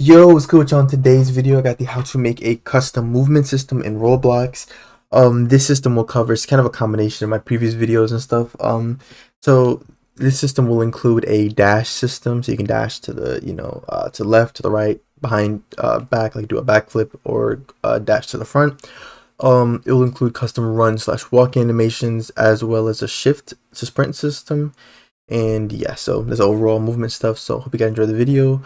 Yo, what's good on today's video? I got the how to make a custom movement system in Roblox. Um, this system will cover, it's kind of a combination of my previous videos and stuff. Um, so this system will include a dash system, so you can dash to the, you know, uh, to left, to the right, behind, uh, back, like do a backflip or uh, dash to the front. Um, it will include custom run slash walk animations as well as a shift to sprint system. And yeah, so there's overall movement stuff. So hope you guys enjoy the video.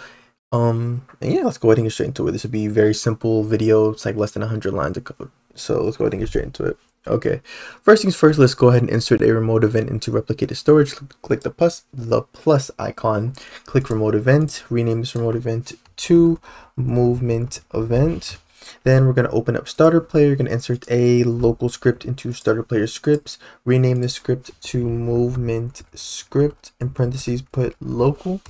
Um, and yeah, let's go ahead and get straight into it. This would be a very simple video. It's like less than 100 lines of code. So let's go ahead and get straight into it. Okay, first things first, let's go ahead and insert a remote event into replicated storage. Click the plus, the plus icon, click remote event, rename this remote event to movement event. Then we're going to open up starter player. You're going to insert a local script into starter player scripts. Rename the script to movement script. In parentheses, put local.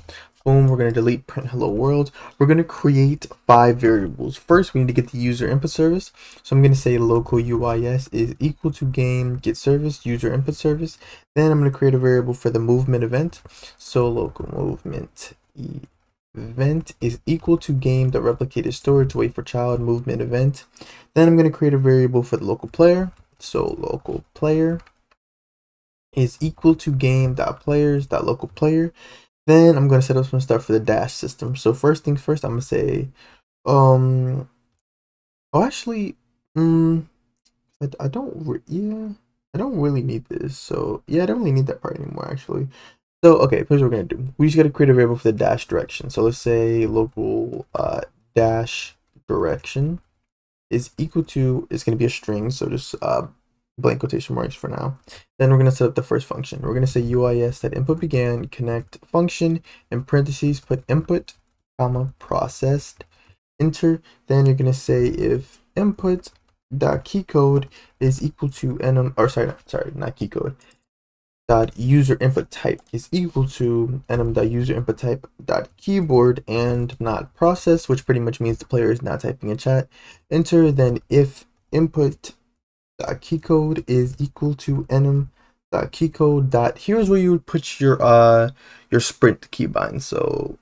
Boom, we're going to delete print hello world. We're going to create five variables. First, we need to get the user input service. So I'm going to say local UIS is equal to game get service, user input service. Then I'm going to create a variable for the movement event. So local movement event is equal to game the replicated storage wait for child movement event. Then I'm going to create a variable for the local player. So local player is equal to game then I'm going to set up some stuff for the dash system. So first things first, I'm going to say, um, oh, actually, um, I, I don't, yeah, I don't really need this. So yeah, I don't really need that part anymore, actually. So, okay, here's what we're going to do. We just got to create a variable for the dash direction. So let's say local uh, dash direction is equal to, it's going to be a string. So just uh, blank quotation marks for now. Then we're going to set up the first function. We're going to say UIS that input began connect function in parentheses put input comma processed enter. Then you're going to say if input dot key code is equal to enum or sorry sorry not key code dot user input type is equal to enum dot user input type dot keyboard and not process which pretty much means the player is not typing in chat enter then if input dot key code is equal to enum dot key code dot here's where you would put your uh your sprint keybind so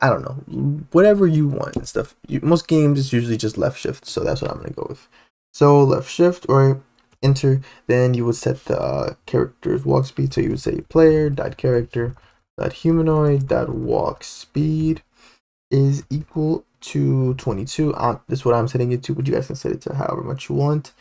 i don't know whatever you want and stuff. You, most games is usually just left shift so that's what i'm gonna go with. So left shift or enter then you would set the uh, character's walk speed. So you would say player dot character dot humanoid dot walk speed is equal to 22 um, this is what i'm setting it to. But you guys can set it to however much you want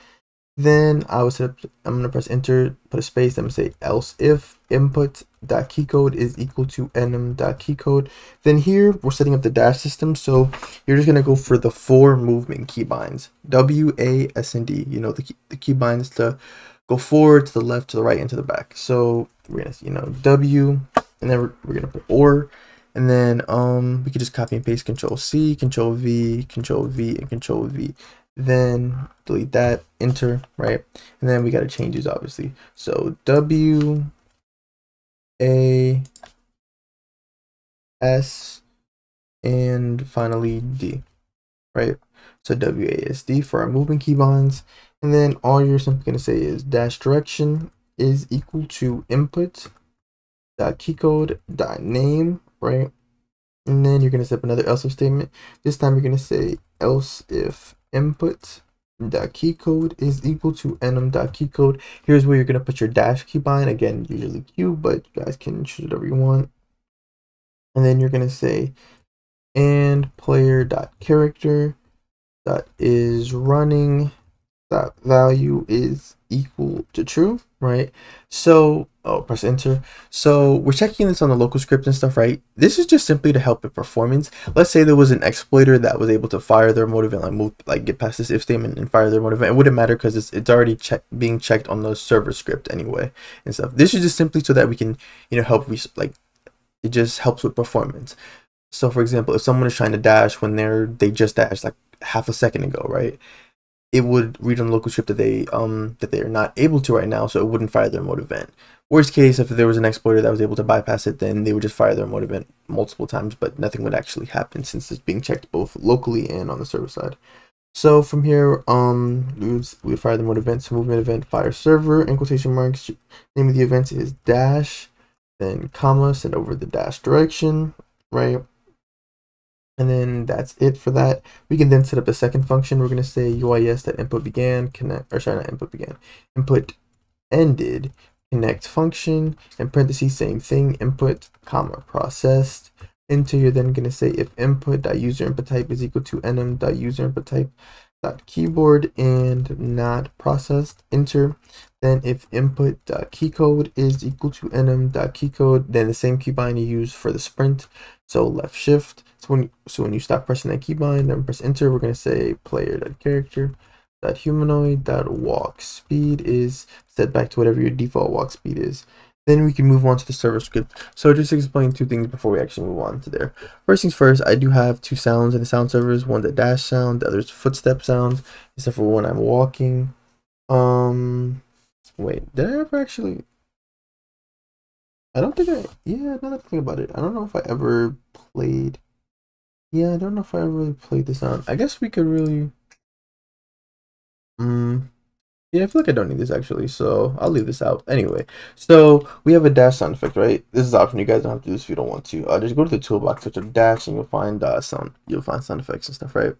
then I will set up, I'm gonna press enter, put a space, I'm gonna say else if input dot keycode is equal to enum dot keycode. Then here we're setting up the dash system. So you're just gonna go for the four movement keybinds, W, A, S, and D. You know, the, key, the keybinds to go forward, to the left, to the right, and to the back. So we're gonna, you know, W, and then we're, we're gonna put OR, and then um we could just copy and paste Control C, Control V, Control V, and Control V then delete that, enter, right? And then we got to change these obviously. So W A S and finally D, right? So WASD for our movement keybinds. And then all you're simply going to say is dash direction is equal to input dot keycode dot name, right? And then you're going to set up another else if statement. This time you're going to say else if input dot key code is equal to enum dot key code. Here's where you're gonna put your dash keybind. Again, usually Q, but you guys can choose whatever you want. And then you're gonna say and player dot character dot is running that value is equal to true, right? So, oh, press enter. So we're checking this on the local script and stuff, right? This is just simply to help with performance. Let's say there was an exploiter that was able to fire their motive and like move, like get past this if statement and fire their motive. It wouldn't matter because it's, it's already check, being checked on the server script anyway and stuff. This is just simply so that we can, you know, help, like, it just helps with performance. So for example, if someone is trying to dash when they're, they just dashed like half a second ago, right? It would read on the local script that they um that they are not able to right now, so it wouldn't fire their mode event. Worst case, if there was an exploiter that was able to bypass it, then they would just fire their mode event multiple times, but nothing would actually happen since it's being checked both locally and on the server side. So from here, um, we fire the mode event, so movement event, fire server, in quotation marks, name of the event is dash, then comma, send over the dash direction, right? And then that's it for that. We can then set up a second function. We're going to say UIS that input began, connect, or sorry, not input began, input ended, connect function, and parentheses, same thing, input, comma, processed. Enter, you're then going to say if input dot user input type is equal to enum dot user input type dot keyboard and not processed. Enter. Then if input dot keycode is equal to enum dot keycode, then the same keybind you use for the sprint. So left shift. So when so when you stop pressing that keybind and press enter, we're going to say player dot character that humanoid that speed is set back to whatever your default walk speed is. Then we can move on to the server script. So just explain two things before we actually move on to there. First things first, I do have two sounds in the sound service. One's a dash sound, the other's footstep sound, except for when I'm walking. Um, wait, did I ever actually? I don't think I. Yeah, I think about it, I don't know if I ever played. Yeah, I don't know if I ever really played this on. I guess we could really. Mm, yeah, I feel like I don't need this actually, so I'll leave this out. Anyway, so we have a dash sound effect, right? This is optional. You guys don't have to do this if you don't want to. Uh, just go to the toolbox, search up dash, and you'll find uh, sound. You'll find sound effects and stuff, right?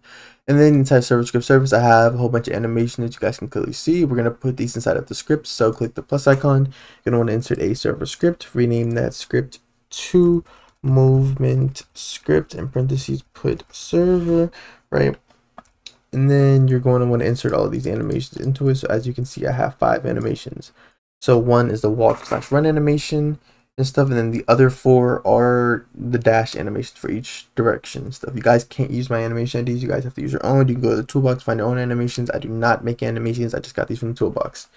And then inside server script service, I have a whole bunch of animation that you guys can clearly see. We're gonna put these inside of the script. So click the plus icon. You're gonna want to insert a server script. Rename that script to movement script. In parentheses, put server, right? And then you're going to want to insert all of these animations into it. So as you can see, I have five animations. So one is the walk slash run animation and stuff, and then the other four are the dash animations for each direction and stuff. You guys can't use my animation IDs. You guys have to use your own. You can go to the toolbox, find your own animations. I do not make animations. I just got these from the toolbox.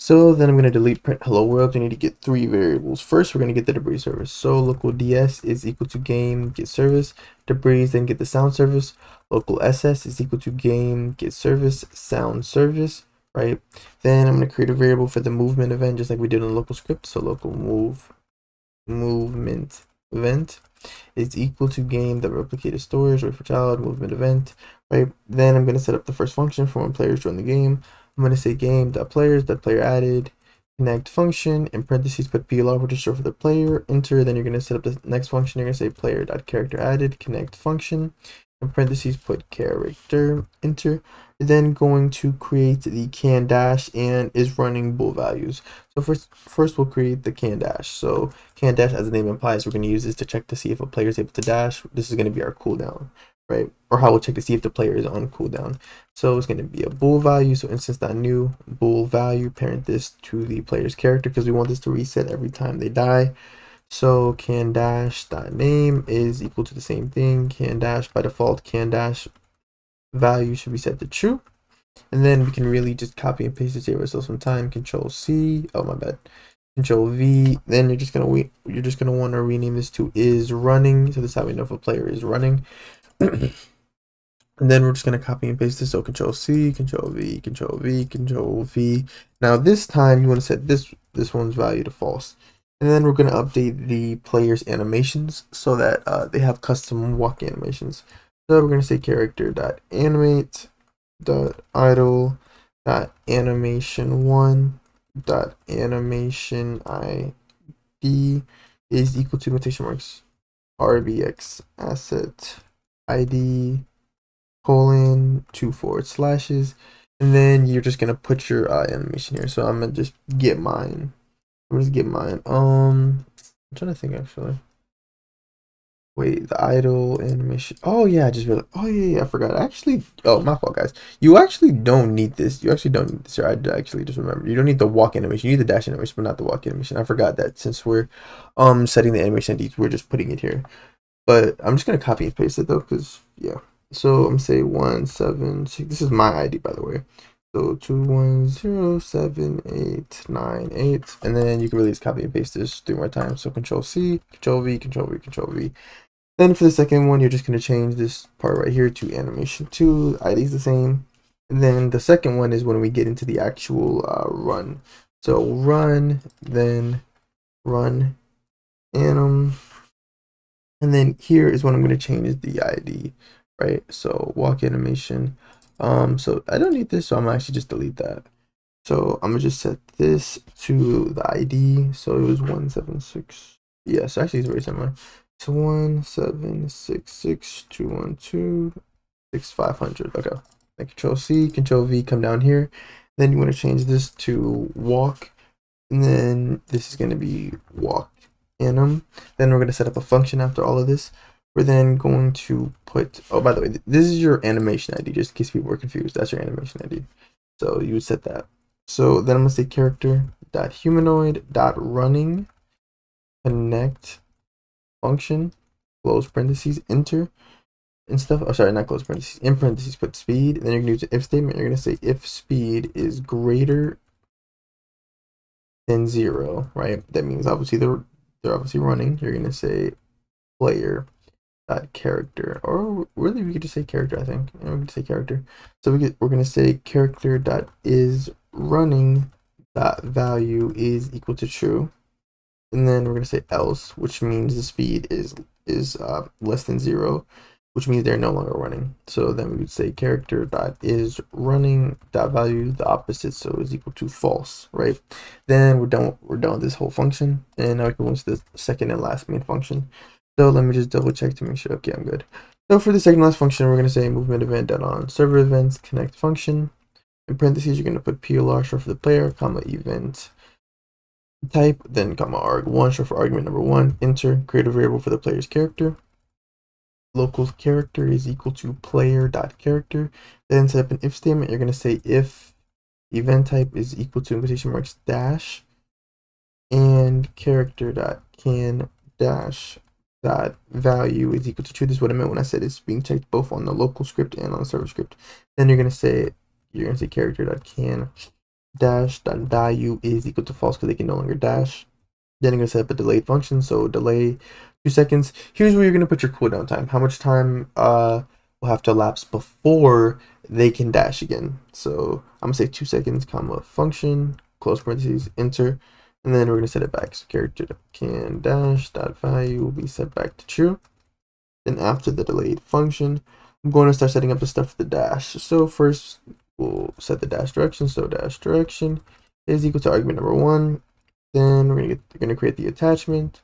So then I'm going to delete print hello world. We need to get three variables. First, we're going to get the debris service. So local ds is equal to game get service. Debris, then get the sound service. Local ss is equal to game get service sound service, right? Then I'm going to create a variable for the movement event, just like we did in local script. So local move movement event is equal to game that replicated storage, wait for child, movement event, right? Then I'm going to set up the first function for when players join the game. I'm going to say game dot players dot player added connect function in parentheses put plr register for the player enter then you're going to set up the next function you're going to say player dot character added connect function in parentheses put character enter then going to create the can dash and is running bool values. So first first we'll create the can dash. So can dash as the name implies we're going to use this to check to see if a player is able to dash. This is going to be our cooldown right? Or how we'll check to see if the player is on cooldown. So it's going to be a bool value. So instance.new bool value, parent this to the player's character because we want this to reset every time they die. So can dash dot name is equal to the same thing. Can dash by default, can dash value should be set to true. And then we can really just copy and paste it here. So some time. Control C. Oh my bad. Control V. Then you're just gonna wait. You're just gonna want to rename this to is running. So this is how we know if a player is running. and then we're just going to copy and paste this. So control C, control V, control V, control V. Now this time you want to set this, this one's value to false. And then we're going to update the player's animations so that uh, they have custom walk animations. So we're going to say character dot idle dot animation one dot animation id is equal to quotation marks rbx asset id colon two forward slashes and then you're just gonna put your uh, animation here. So i'm gonna just get mine. I'm just get mine. Um i'm trying to think actually. Wait the idle animation. Oh yeah i just realized oh yeah, yeah i forgot. Actually oh my fault guys. You actually don't need this. You actually don't need this i actually just remember. You don't need the walk animation. You need the dash animation but not the walk animation. I forgot that since we're um setting the animation IDs, we're just putting it here but I'm just gonna copy and paste it though, because yeah. So I'm say one seven six. This is my ID by the way. So two one zero seven eight nine eight, and then you can really just copy and paste this three more times. So Control C, Control V, Control V, Control V. Then for the second one, you're just gonna change this part right here to animation two. ID is the same. And then the second one is when we get into the actual uh, run. So run, then run anim and then here is what I'm going to change is the ID, right? So walk animation. Um, so I don't need this, so I'm actually just delete that. So I'm gonna just set this to the ID. So it was 176. Yes, actually it's very similar. So one seven six six two one two six five hundred. Okay. Then control C, control V, come down here. Then you want to change this to walk. And then this is going to be walk anim. Then we're going to set up a function after all of this. We're then going to put, oh, by the way, this is your animation ID, just in case people were confused. That's your animation ID. So you would set that. So then I'm going to say character dot humanoid dot running connect function close parentheses enter and stuff. Oh, sorry, not close parentheses. In parentheses, put speed. And then you're going to use the if statement. You're going to say if speed is greater than zero, right? That means obviously they're, they're obviously running. You're going to say player dot character or really we could just say character i think. We could say character. So we get we're going to say character dot is running dot value is equal to true. And then we're going to say else which means the speed is is uh, less than zero which means they're no longer running so then we would say character dot is running dot value the opposite so is equal to false right then we're done we're done with this whole function and now we can move to the second and last main function so let me just double check to make sure. Okay, I'm good. So for the second last function, we're going to say movement event dot on server events connect function. In parentheses, you're going to put PLR short for the player, comma event type, then comma arg1 short for argument number one, enter, create a variable for the player's character. Local character is equal to player dot character. Then set up an if statement. You're going to say if event type is equal to invitation marks dash and character dot can dash that value is equal to true. This is what I meant when I said it's being checked both on the local script and on the server script. Then you're gonna say you're gonna say character dot can dash dot value is equal to false because they can no longer dash. Then you're gonna set up a delayed function. So delay two seconds. Here's where you're gonna put your cooldown time. How much time uh will have to elapse before they can dash again. So I'm gonna say two seconds, comma function, close parentheses, enter. And then we're going to set it back. So character can dash dot value will be set back to true. Then after the delayed function, I'm going to start setting up the stuff for the dash. So first we'll set the dash direction. So dash direction is equal to argument number one. Then we're going to, get, we're going to create the attachment.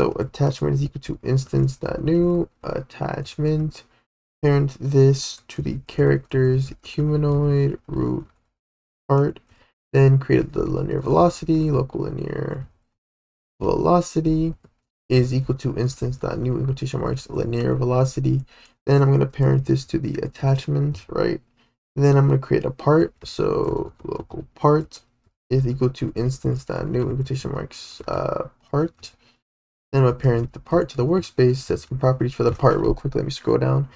So attachment is equal to instance new attachment. Parent this to the characters humanoid root part then created the linear velocity, local linear velocity is equal to instance new quotation marks linear velocity. Then I'm going to parent this to the attachment, right? then I'm going to create a part. So local part is equal to instance new quotation marks uh, part. Then I'm parent the part to the workspace, set some properties for the part real quick. Let me scroll down.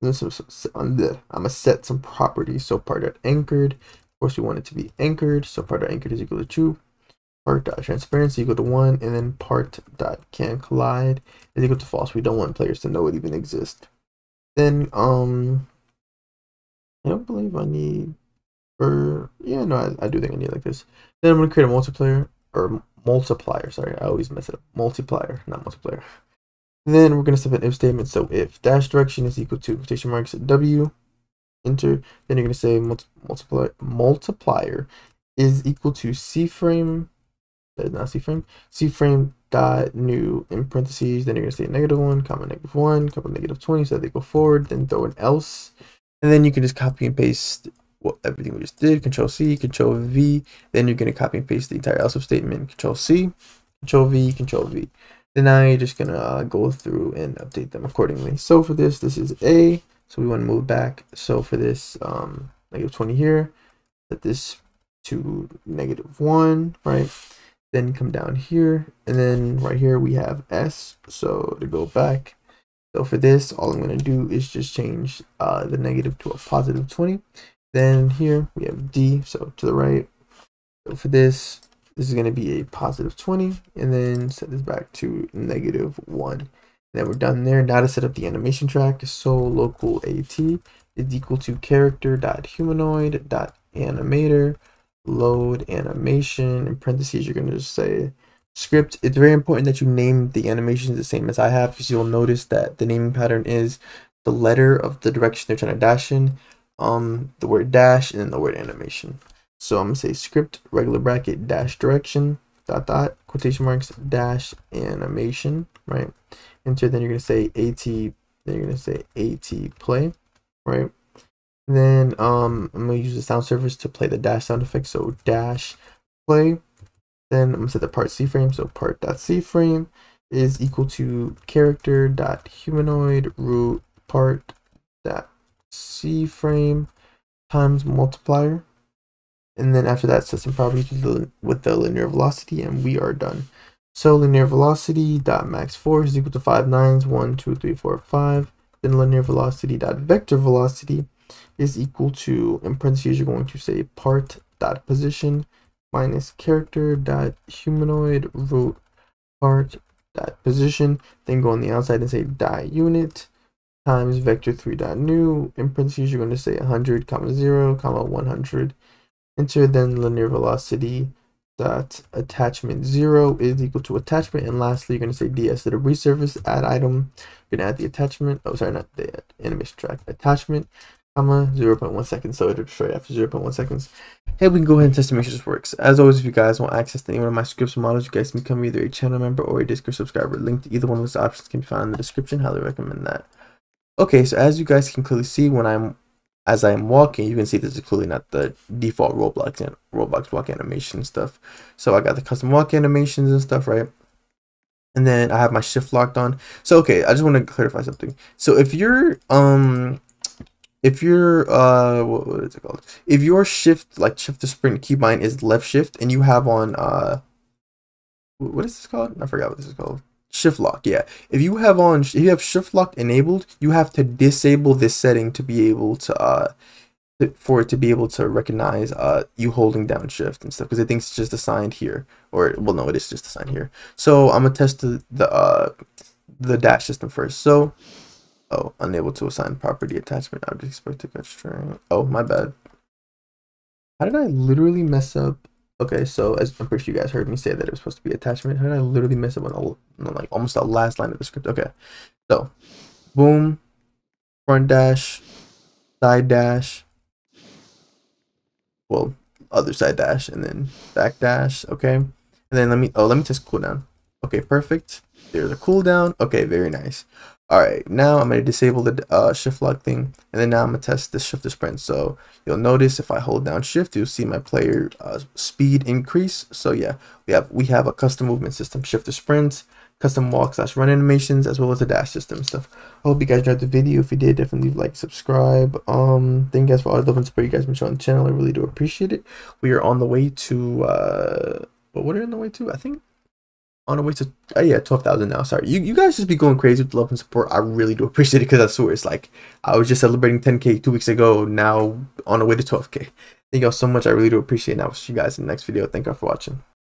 This is on the I'm gonna set some properties. So part at anchored Of course, we want it to be anchored. So part dot anchored is equal to two. Part dot transparency equal to one, and then part dot can collide is equal to false. We don't want players to know it even exists. Then um, I don't believe I need. Or yeah, no, I, I do think I need like this. Then I'm gonna create a multiplayer or multiplier. Sorry, I always mess it up. Multiplier, not multiplier. And then we're gonna set an if statement. So if dash direction is equal to quotation marks w enter, then you're going to say multi multiply, multiplier is equal to C frame, uh, not C frame, C frame dot new in parentheses, then you're going to say negative one, comma negative one, comma negative 20, so they go forward, then throw an else, and then you can just copy and paste everything we just did, control C, control V, then you're to copy and paste the entire else if statement, control C, control V, control V. Then now you're just to uh, go through and update them accordingly. So for this, this is A, so we want to move back. So for this um, negative 20 here, set this to negative 1, right? Then come down here, and then right here we have S. So to go back, so for this, all I'm going to do is just change uh, the negative to a positive 20. Then here we have D, so to the right. So for this, this is going to be a positive 20, and then set this back to negative 1. Then we're done there. Now to set up the animation track, so local at is equal to character dot humanoid dot animator load animation in parentheses you're going to just say script it's very important that you name the animations the same as i have because you'll notice that the naming pattern is the letter of the direction they're trying to dash in um the word dash and then the word animation so i'm going to say script regular bracket dash direction dot dot quotation marks dash animation right enter, then you're gonna say AT, then you're gonna say AT play, right? then um, I'm gonna use the sound service to play the dash sound effect. So dash play. Then I'm gonna set the part C frame. So part dot C frame is equal to character dot humanoid root part dot C frame times multiplier. And then after that, set some properties with the linear velocity, and we are done. So linear velocity dot max force is equal to five nines, one, two, three, four, five. Then linear velocity dot vector velocity is equal to, in parentheses, you're going to say part dot position minus character dot humanoid root part dot position. Then go on the outside and say die unit times vector 3 dot new. In parentheses, you're going to say 100 comma 0 comma 100. Enter then linear velocity dot attachment 0 is equal to attachment. And lastly, you're going to say ds to the resurface add item. You're going to add the attachment. Oh, sorry, not the animation track attachment comma 0.1 seconds so it'll you after 0.1 seconds hey we can go ahead and test to make sure this works as always if you guys want access to any one of my scripts or models you guys can become either a channel member or a discord subscriber link to either one of those options can be found in the description highly recommend that okay so as you guys can clearly see when i'm as i'm walking you can see this is clearly not the default roblox and roblox walk animation stuff. So i got the custom walk animations and stuff right? And then I have my shift locked on. So okay, I just want to clarify something. So if you're um if your uh what, what is it called? If your shift like shift to sprint keybind is left shift and you have on uh what is this called? I forgot what this is called shift lock yeah if you have on if you have shift lock enabled you have to disable this setting to be able to uh for it to be able to recognize uh you holding down shift and stuff because it thinks it's just assigned here or well no it is just assigned here so i'm gonna test the, the uh the dash system first so Oh, unable to assign property attachment object expected constraint. Oh, my bad. How did I literally mess up? Okay, so as I'm pretty sure you guys heard me say that it was supposed to be attachment. How did I literally mess up on, the, on like almost the last line of the script? Okay, so boom, front dash, side dash, well, other side dash, and then back dash. Okay, and then let me oh let me test cooldown. Okay, perfect. There's a cooldown. Okay, very nice. All right, now I'm gonna disable the uh, shift lock thing, and then now I'm gonna test the shift to sprint. So you'll notice if I hold down shift, you'll see my player uh, speed increase. So yeah, we have we have a custom movement system, shift to sprint, custom walk slash run animations, as well as the dash system stuff. I hope you guys enjoyed the video. If you did, definitely like, subscribe. Um, thank you guys for all the love and support you guys been showing the channel. I really do appreciate it. We are on the way to uh, what are we on the way to? I think on the way to uh, yeah 12,000 now. Sorry. You, you guys just be going crazy with love and support. I really do appreciate it because I swear it's like I was just celebrating 10k two weeks ago now on the way to 12k thank y'all so much. I really do appreciate it. And I'll see you guys in the next video. Thank y'all for watching